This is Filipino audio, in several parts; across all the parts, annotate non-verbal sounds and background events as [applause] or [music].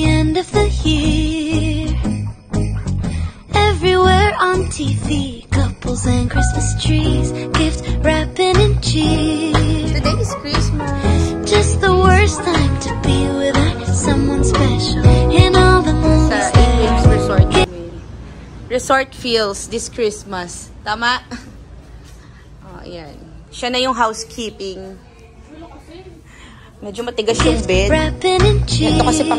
the end of the year. Everywhere on TV, couples and Christmas trees, gift wrapping and cheer. Today is Christmas. Just the worst time to be without someone special. In all the movies there. Resort. Resort feels this Christmas. Tama? [laughs] Oh, ayan. Siya na yung housekeeping. Medyo matigas yung bed. Ito kasi pang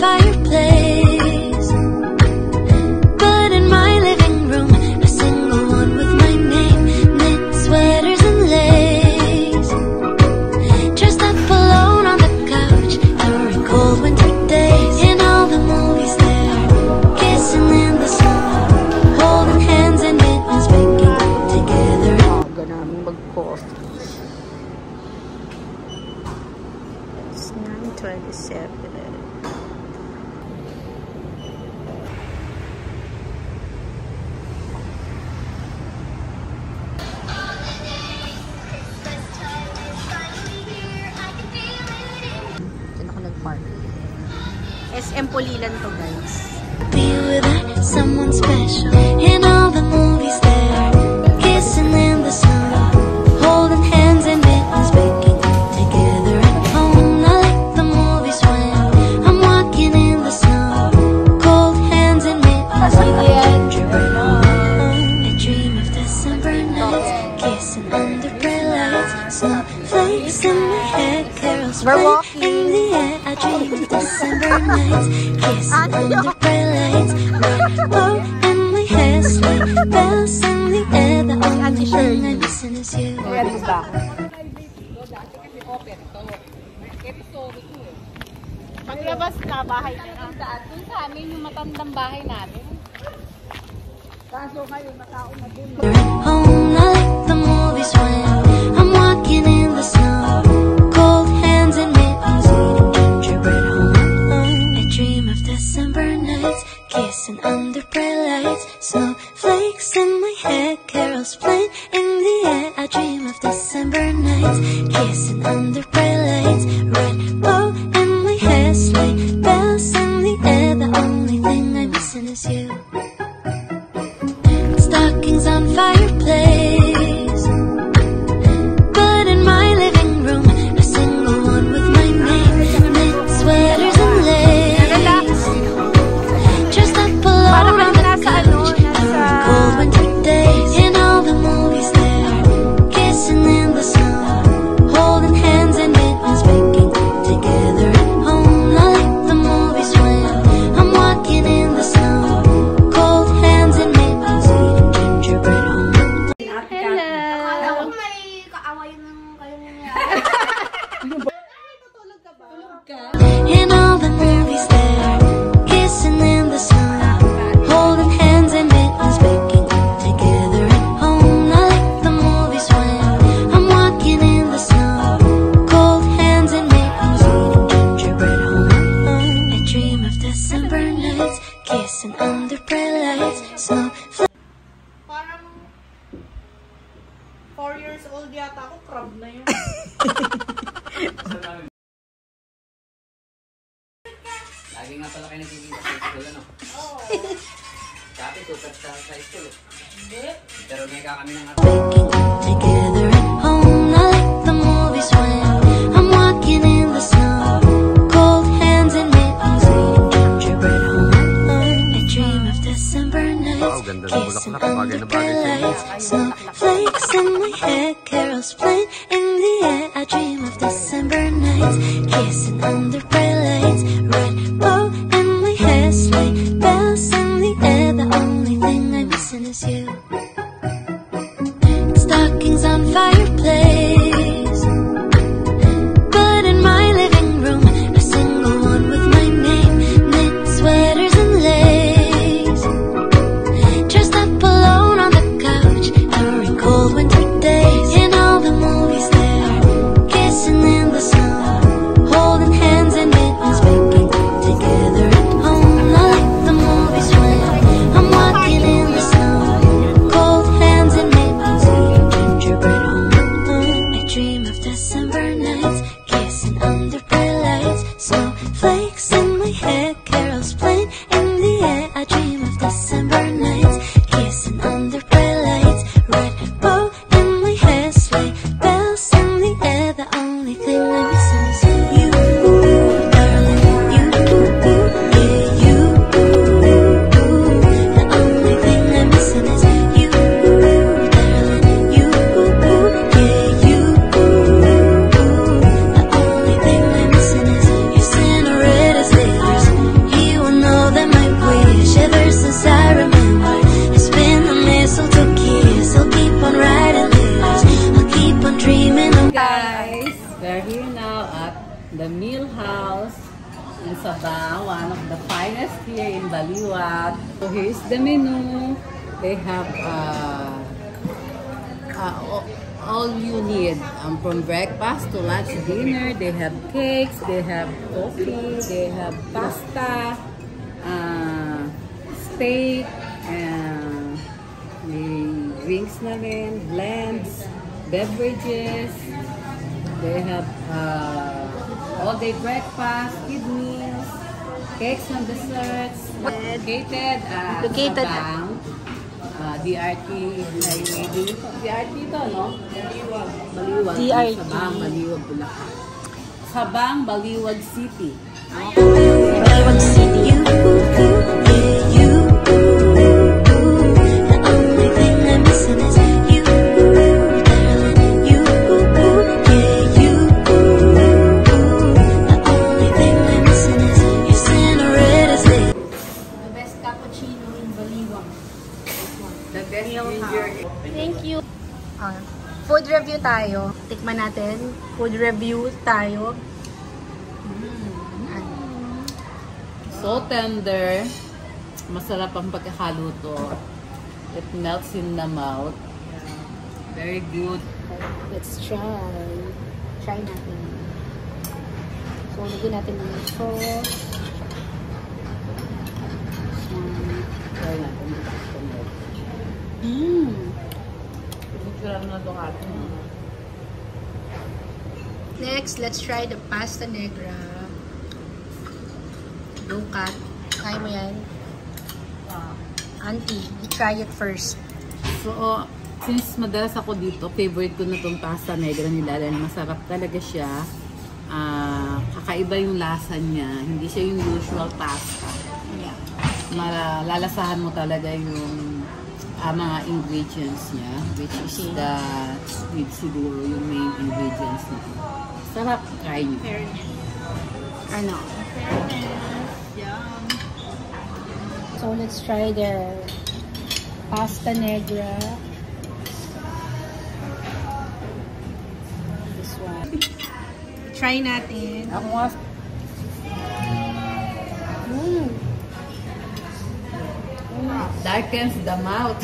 fire Pulilan to guys. Be without someone special. December nights, kissing under bright lights, red bow in my hair, sleigh bells in the air. The only thing I'm missing is you. Paglabas na, bahay na lang. Doon sa amin, yung matandang bahay namin. Kaso ngayon, matao na din. Home, I like the movies when I'm walking in the snow. Kissing under bright lights, snowflakes in my hair, carols playing in the air. I dream of December nights, kissing under bright lights, years old yata ako, crab na yun. [laughs] Lagi nga pala kayo nagiging sa school, ano? Oo. Dati, super sa sa school. eh. Hindi. Pero mega kami ng Making love together at home. Like the movies when I'm walking in the snow. Cold hands and mittens, eating gingerbread home. I dream of December nights, kissing bulaklak. Bagay under na bagay bright lights. Snowflakes in my hair, here in Baliwag. So here's the menu. They have uh, uh, all- all you need um, from breakfast to lunch, dinner. They have cakes, they have coffee, they have pasta, uh, steak, and may drinks na rin, blends, beverages. They have uh, all-day breakfast, kid meals, cakes and desserts. Located at Located at- Sabang, uh, DRT Highway. DRT to, no? Baliwag. DRT. Sabang, Baliwag, Bulacan. Sabang, Baliwag City. Baliwag City, best ginger. Thank you. Ah, food review tayo. Tikman natin. Food review tayo. Mm. So tender. Masarap ang pagkakaluto. It melts in the mouth. Very good. Let's try. Try natin. So, lagyan natin ng sauce. Try natin. Mmm. Next, let's try the pasta negra. Cut. Kaya mo yan? Auntie, you try it first. So, oh, since madalas ako dito, favorite ko na itong pasta negra nila dahil masarap talaga siya. Ah, kakaiba yung lasa niya. Hindi siya yung usual pasta. Yeah. Malalasahan mo talaga yung ah, mga ingredients niya, which is the sweet siguro, yung main ingredients nito. Sarap, try nyo. Ano? So, let's try the pasta negra. This one. Try natin. Ako nga, Mmm. Darkens the mouth.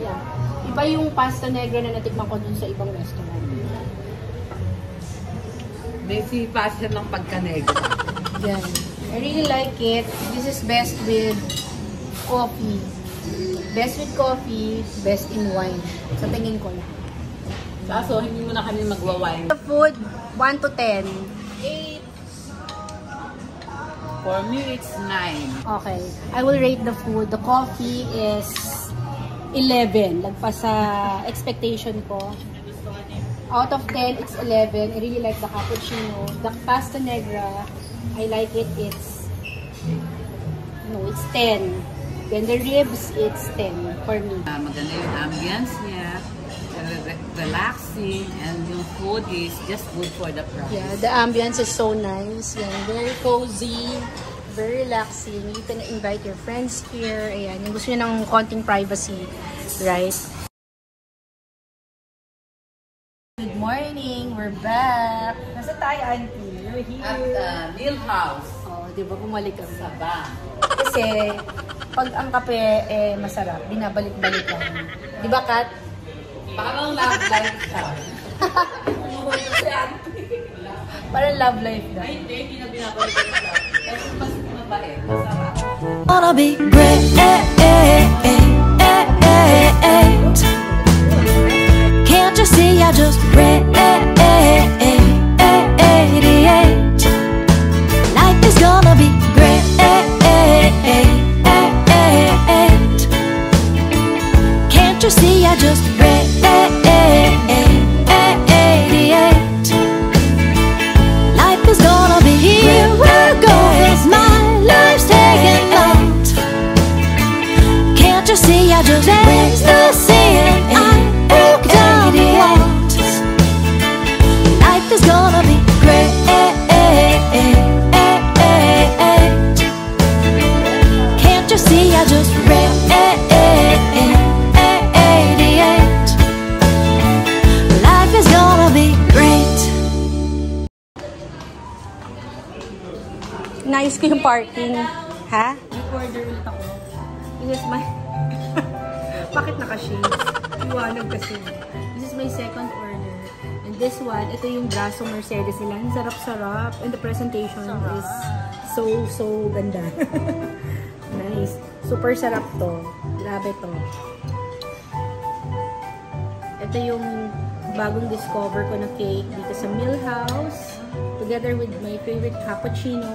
Yeah. [laughs] Iba yung pasta negra na natikman ko dun sa ibang restaurant. May sipa siya ng pagka-negra. Yan. I really like it. This is best with coffee. Best with coffee, best in wine. Sa tingin ko lang. Kaso, hindi mo na kami magwa-wine. The food, 1 to 10. For me, it's 9. Okay. I will rate the food. The coffee is 11. Lagpas sa expectation ko. Out of 10, it's 11. I really like the cappuccino. The pasta negra, I like it. It's, no, it's 10. Then the ribs, it's 10 for me. Uh, maganda yung ambience niya. Re- re- relaxing. And yung food is just good for the price. Yeah, the ambience is so nice. Yan, very cozy, very relaxing. You can invite your friends here. Ayan, yung gusto nyo ng konting privacy, right? Good morning! We're back! Nasa tayo, Auntie? We're At here. the Mill House, Oh, di ba bumalik kami? Sabang. Kasi, pag ang kape eh masarap, binabalik-balik lang. Di ba, Kat? Parang love life siya. Parang love life na. Ay, hindi. Hindi na binabalik siya. Kasi mas mabait. Masarap. Wanna be great. Can't you see I just radiate? Nice ko yung parking. Ha? Order ulit ako. This is my... [laughs] Bakit naka-shade? Iwanag kasi. This is my second order. And this one, ito yung braso Mercedes nila. Ang sarap-sarap. And the presentation is so, so ganda. [laughs] nice. Super sarap to. Grabe to. Ito yung bagong discover ko na cake dito sa Millhouse. Together with my favorite cappuccino.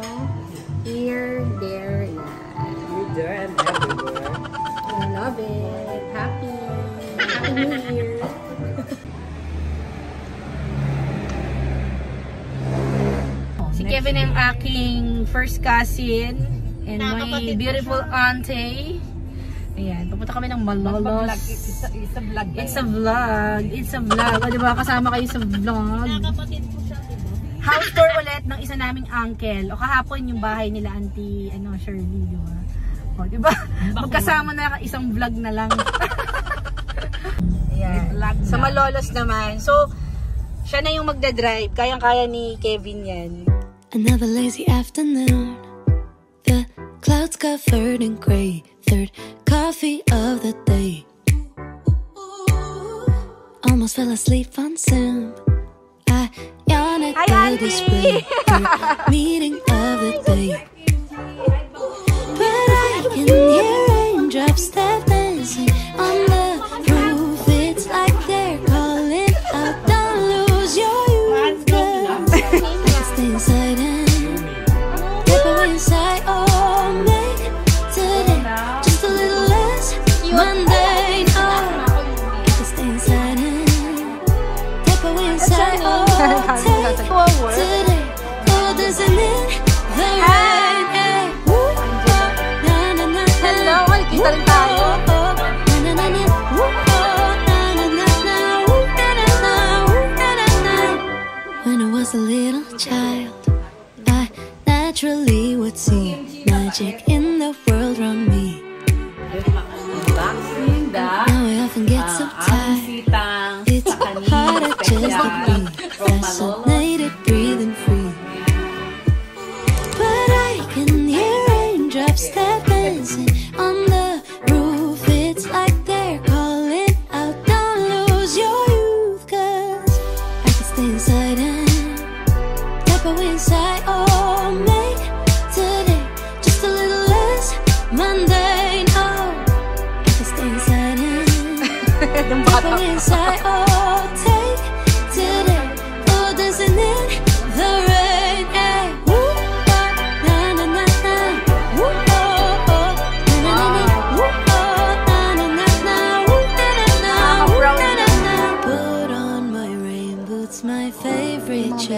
Aking first cousin and my beautiful auntie. Ayan, pupunta kami ng Malolos. Isa, isa vlog It's a vlog. It's a vlog. O, diba? Kasama kayo sa vlog. House tour ulit ng isa naming uncle. O kahapon yung bahay nila auntie ano, Shirley, di ba? O, di ba? Magkasama na isang vlog na lang. Ayan. Sa Malolos naman. So, siya na yung magdadrive. Kayang-kaya ni Kevin yan. Another lazy afternoon. The clouds covered in gray. Third coffee of the day. Almost fell asleep on Zoom. I yawn at Hi, the display. [laughs] Meeting of the day. But I can hear raindrops that dancing on the 哎。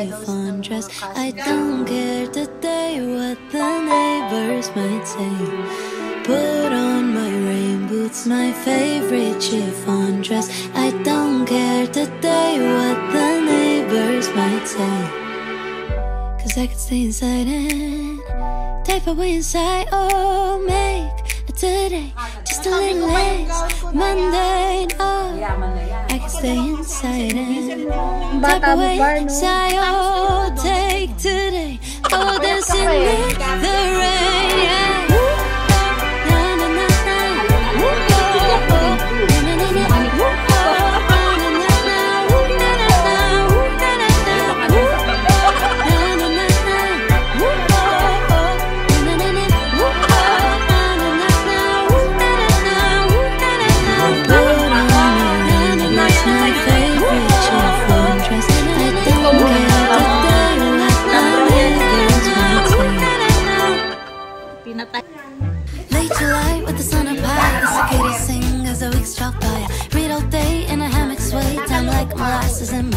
Chiffon dress. I don't care today what the neighbors might say. Put on my rain boots, my favorite chiffon dress. I don't care today what the neighbors might say. Cause I could stay inside and type away inside. Oh, make today just a little less mundane. Oh, Yaman na yan. I can stay inside and type Bata mo away ba, no? inside. Oh, take today. Oh, dancing in the Sing as the weeks drop by. Read all day in a hammock sway. Time like molasses and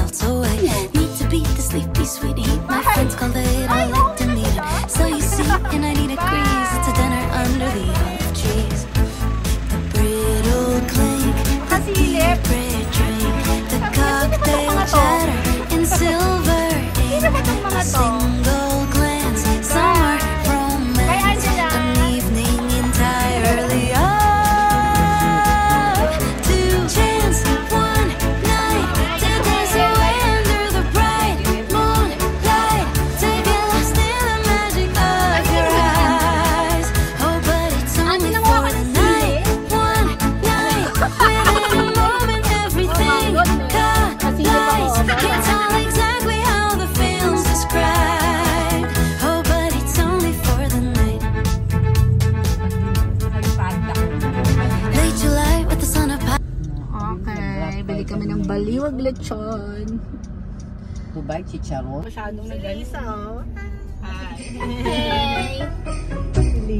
Masyadong naganisa, oh.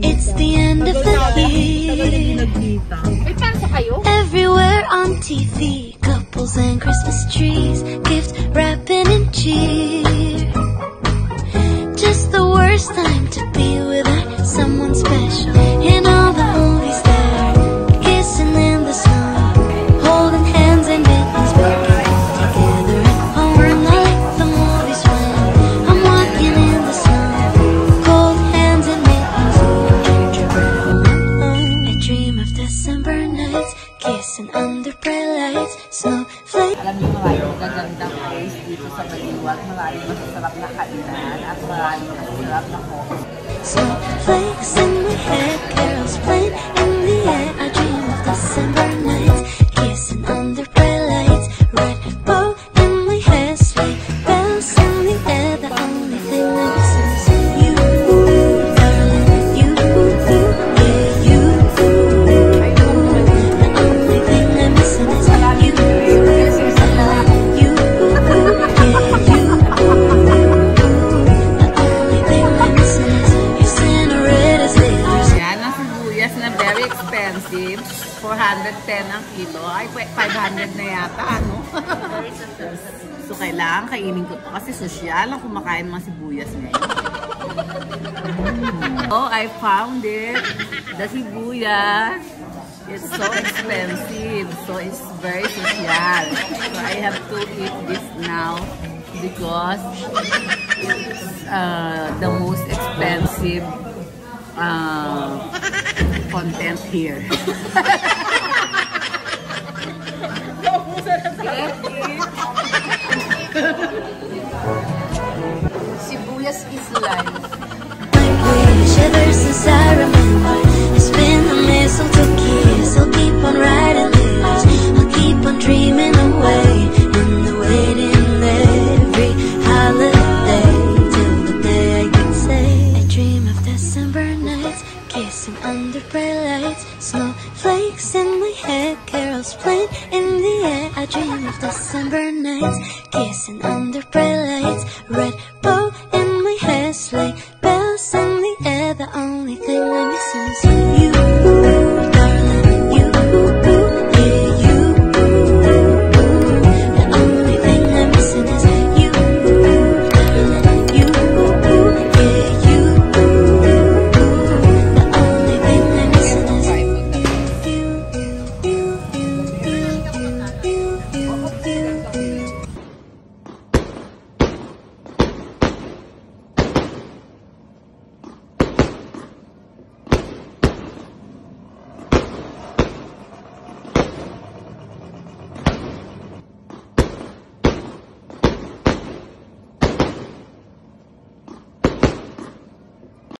It's the end of the year. May pasok kayo? Everywhere on TV, couples and Christmas trees, gift wrapping and cheer. Maraming masasarap na kainan at maraming masasarap na coffee. Snowflakes in my head, carols playing 410 ang kilo. Ay, 500 na yata, ano? so, kailangan kainin ko to kasi sosyal ang kumakain mga sibuyas ngayon. [laughs] Oh, I found it. The sibuyas. It's so expensive. So, it's very social. So, I have to eat this now because it's uh, the most expensive uh, content here. [laughs] Sibuyas is life. wish ever since